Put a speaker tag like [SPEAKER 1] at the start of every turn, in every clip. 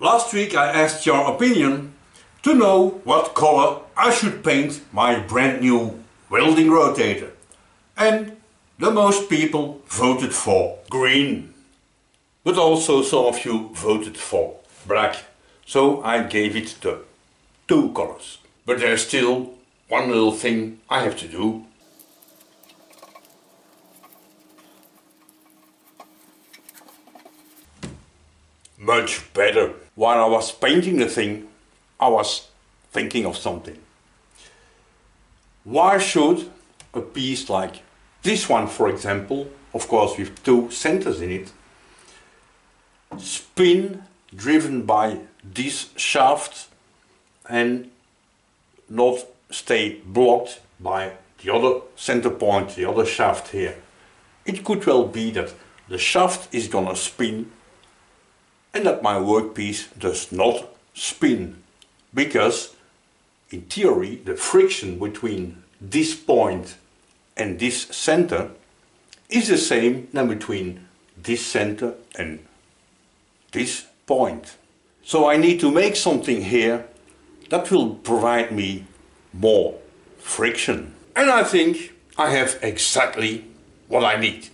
[SPEAKER 1] Last week I asked your opinion to know what color I should paint my brand new welding rotator. And the most people voted for green. But also some of you voted for black. So I gave it the two colors. But there's still one little thing I have to do. Much better. While I was painting the thing, I was thinking of something. Why should a piece like this one, for example, of course with two centers in it, spin driven by this shaft and not stay blocked by the other center point, the other shaft here. It could well be that the shaft is gonna spin and that my workpiece does not spin because in theory the friction between this point and this center is the same than between this center and this point. So I need to make something here that will provide me more friction. And I think I have exactly what I need.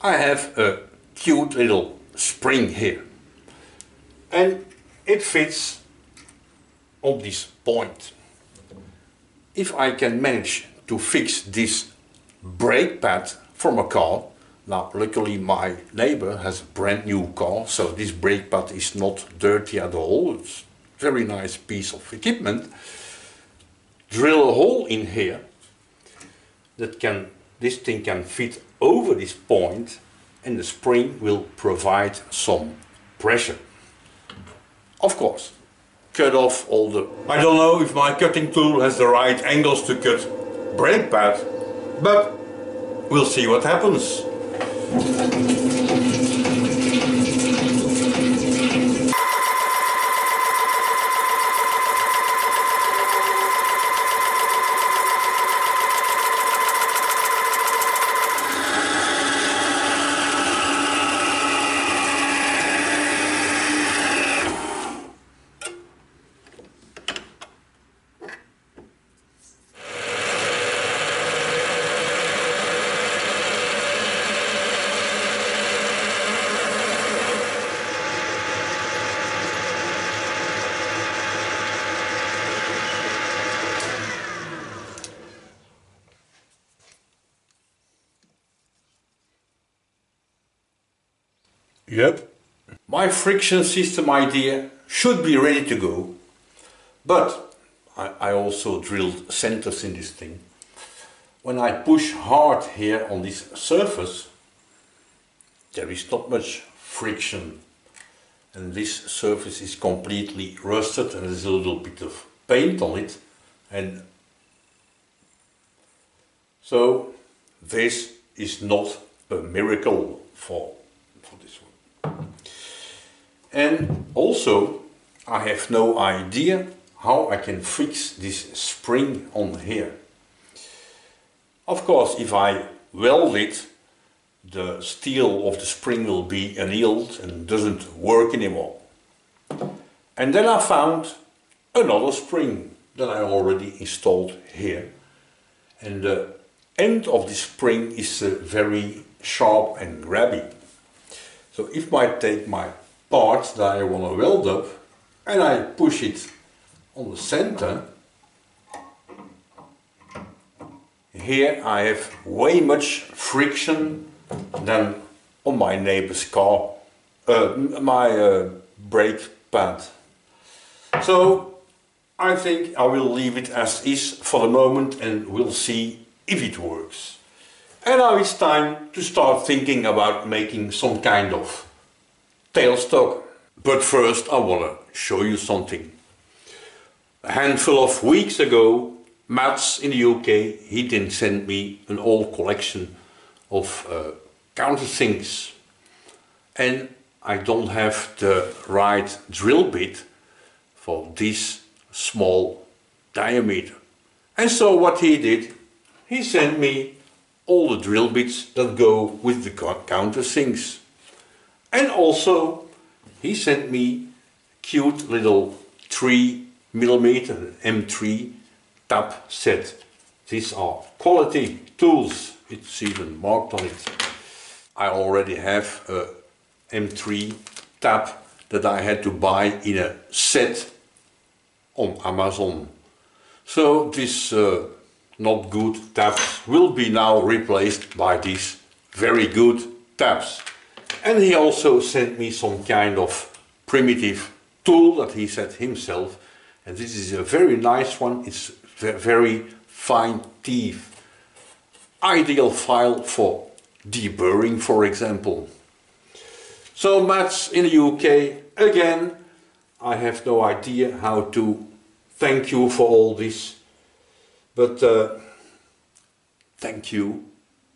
[SPEAKER 1] I have a cute little spring here. And it fits on this point. If I can manage to fix this brake pad from a car, now luckily my neighbor has a brand new car, so this brake pad is not dirty at all. It's a very nice piece of equipment. Drill a hole in here that can, this thing can fit over this point and the spring will provide some pressure. Of course, cut off all the... I don't know if my cutting tool has the right angles to cut brake pad, but we'll see what happens. Yep. My friction system idea should be ready to go, but I, I, also drilled centers in this thing. When I push hard here on this surface, there is not much friction and this surface is completely rusted and there's a little bit of paint on it and so this is not a miracle for and also I have no idea how I can fix this spring on here. Of course if I weld it the steel of the spring will be annealed and doesn't work anymore. And then I found another spring that I already installed here. And the end of the spring is uh, very sharp and grabby. So if I take my part that I want to weld up and I push it on the center, here I have way much friction than on my neighbor's car, uh, my uh, brake pad. So I think I will leave it as is for the moment and we'll see if it works. And now it's time to start thinking about making some kind of tailstock. But first I want to show you something. A handful of weeks ago, Mats in the UK, he did send me an old collection of uh, countersinks. And I don't have the right drill bit for this small diameter. And so what he did, he sent me all the drill bits that go with the countersinks. And also he sent me cute little 3 millimeter M3 tap set. These are quality tools. It's even marked on it. I already have a M3 tap that I had to buy in a set on Amazon. So this uh, not good taps will be now replaced by these very good taps. And he also sent me some kind of primitive tool that he said himself. And this is a very nice one. It's very fine teeth. Ideal file for deburring, for example. So Mats in the UK, again, I have no idea how to thank you for all this. But uh, thank you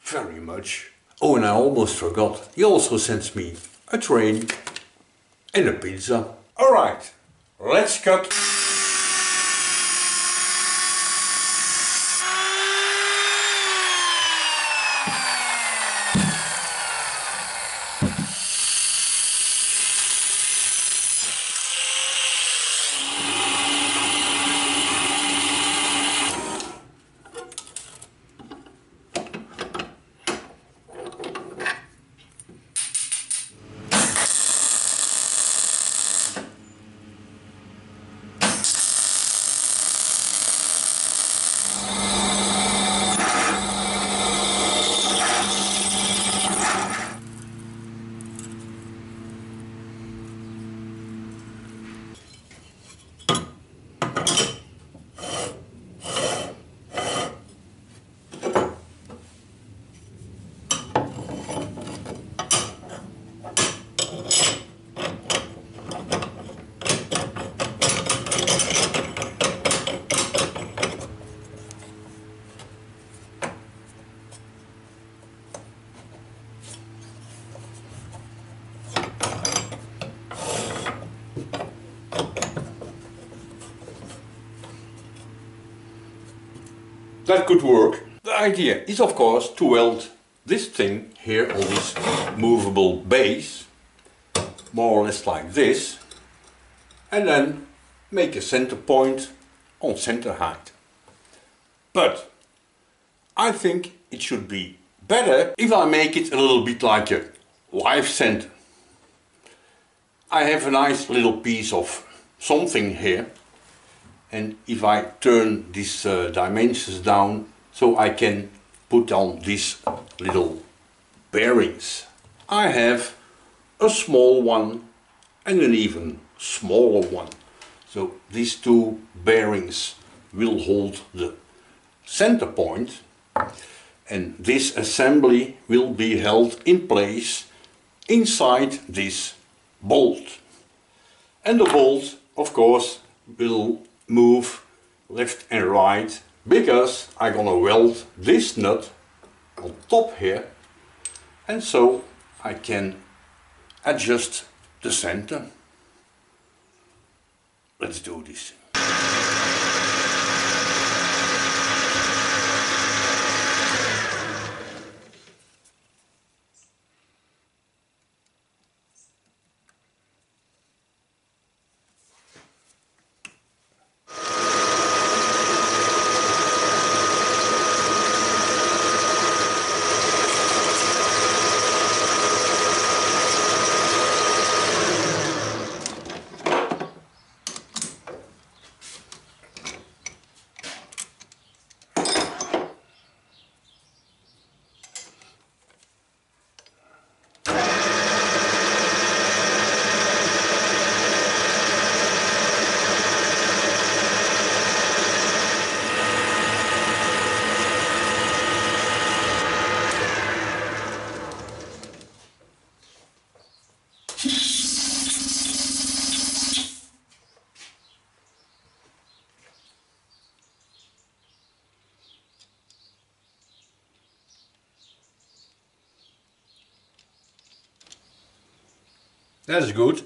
[SPEAKER 1] very much. Oh, and I almost forgot. He also sends me a train and a pizza. All right, let's cut. That could work. The idea is of course to weld this thing here on this movable base, more or less like this, and then make a center point on center height. But I think it should be better if I make it a little bit like a live center. I have a nice little piece of something here and if I turn these uh, dimensions down so I can put on these little bearings. I have a small one and an even smaller one. So these two bearings will hold the center point and this assembly will be held in place inside this bolt. And the bolt, of course, will move left and right because I'm gonna weld this nut on top here and so I can adjust the center. Let's do this. That's good.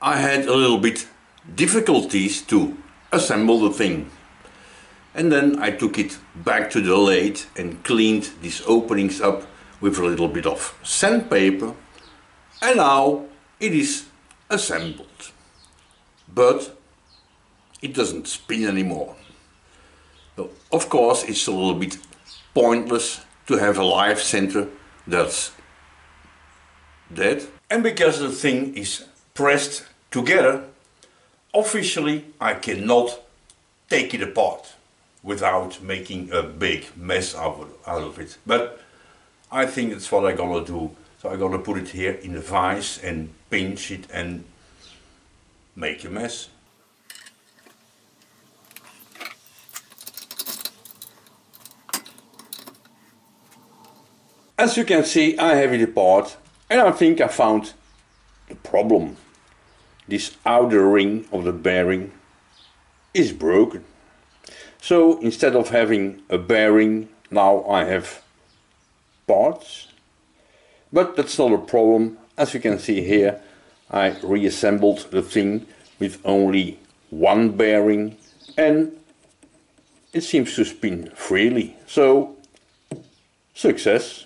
[SPEAKER 1] I had a little bit difficulties to assemble the thing. And then I took it back to the lathe and cleaned these openings up with a little bit of sandpaper and now it is assembled. But it doesn't spin anymore. Of course it's a little bit pointless to have a live center that's dead. And because the thing is pressed together, officially I cannot take it apart without making a big mess out of it. But I think that's what I'm gonna do. So I'm gonna put it here in the vise and pinch it and make a mess. As you can see I have it apart and I think I found the problem. This outer ring of the bearing is broken. So instead of having a bearing now I have parts. But that's not a problem. As you can see here I reassembled the thing with only one bearing and it seems to spin freely. So success.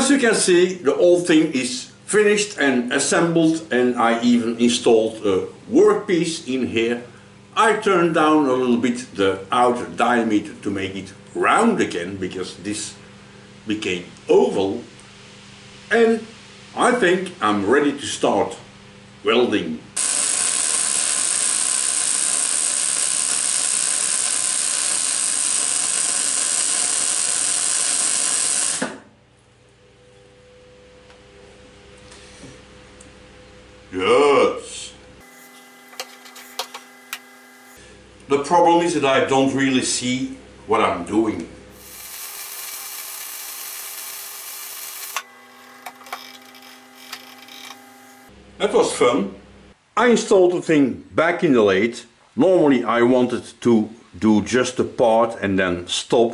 [SPEAKER 1] As you can see, the whole thing is finished and assembled and I even installed a workpiece in here. I turned down a little bit the outer diameter to make it round again because this became oval and I think I'm ready to start welding. Yes. The problem is that I don't really see what I'm doing. That was fun. I installed the thing back in the lathe. Normally I wanted to do just a part and then stop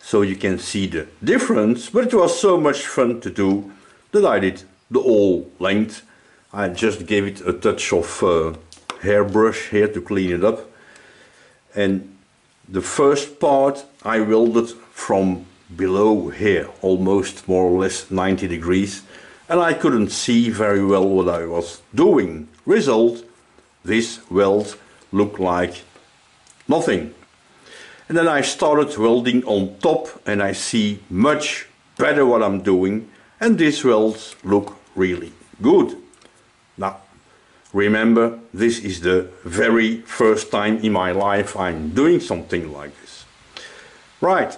[SPEAKER 1] so you can see the difference, but it was so much fun to do that I did the whole length I just gave it a touch of uh, hairbrush here to clean it up and the first part I welded from below here almost more or less 90 degrees and I couldn't see very well what I was doing. Result, this weld looked like nothing. And then I started welding on top and I see much better what I'm doing and these welds look really good. Now, remember, this is the very first time in my life I'm doing something like this. Right,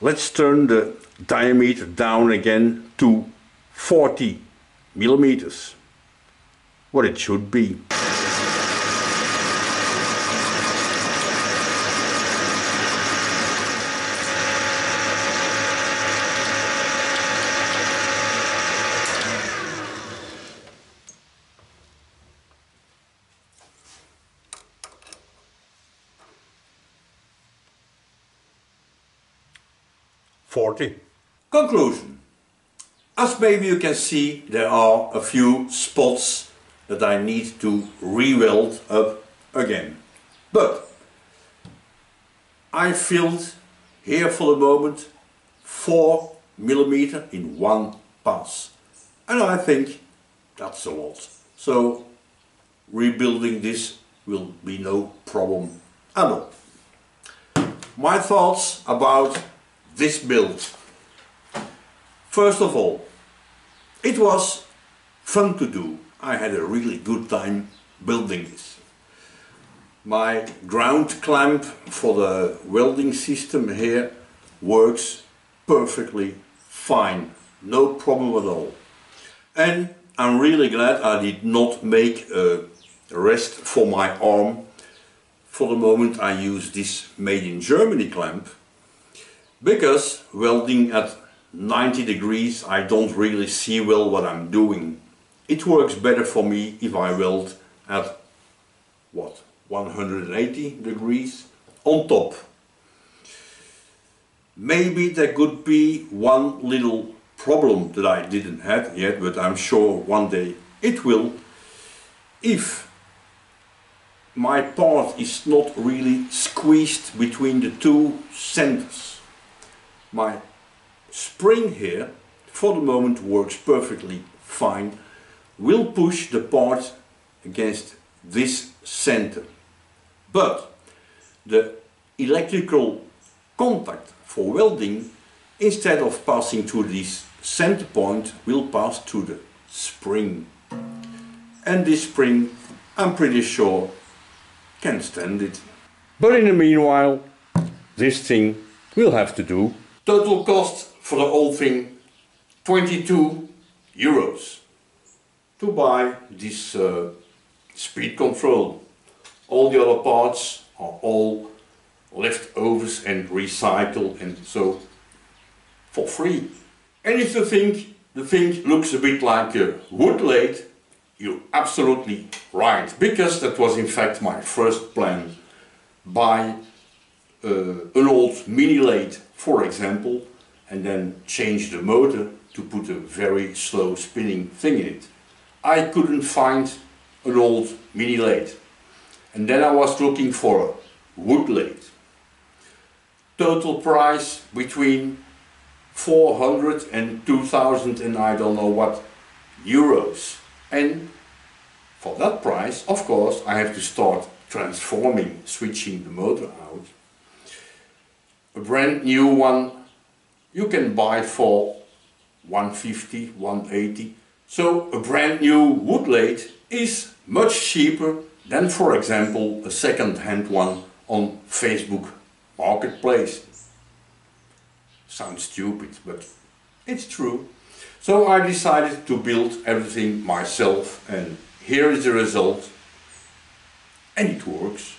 [SPEAKER 1] let's turn the diameter down again to 40 millimeters, what it should be. 40. Conclusion. As maybe you can see, there are a few spots that I need to re-weld up again. But I filled here for the moment 4 millimeter in one pass. And I think that's a lot. So rebuilding this will be no problem at all. My thoughts about this build. First of all, it was fun to do. I had a really good time building this. My ground clamp for the welding system here works perfectly fine, no problem at all. And I'm really glad I did not make a, rest for my arm. For the moment I use this made in Germany clamp because welding at 90 degrees I don't really see well what I'm doing. It works better for me if I weld at what 180 degrees on top. Maybe there could be one little problem that I didn't have yet but I'm sure one day it will. If my part is not really squeezed between the two centers. My spring here for the moment works perfectly fine. Will push the part against this center. But the electrical contact for welding instead of passing to this center point will pass to the spring. And this spring I'm pretty sure can stand it. But in the meanwhile this thing will have to do total cost for the whole thing 22 euros to buy this uh, speed control. All the other parts are all leftovers and recycled and so for free. And if you think the thing looks a bit like a wood lathe, you're absolutely right, because that was in fact my first plan. Buy Uh, an old mini lathe, for example, and then change the motor to put a very slow spinning thing in it. I couldn't find an old mini lathe. And then I was looking for a wood lathe. Total price between 400 and 2000 and I don't know what euros. And for that price, of course, I have to start transforming, switching the motor out. Brand new one you can buy for 150, 180. So a brand new wood lathe is much cheaper than for example a second-hand one on Facebook Marketplace. Sounds stupid, but it's true. So I decided to build everything myself and here is the result and it works.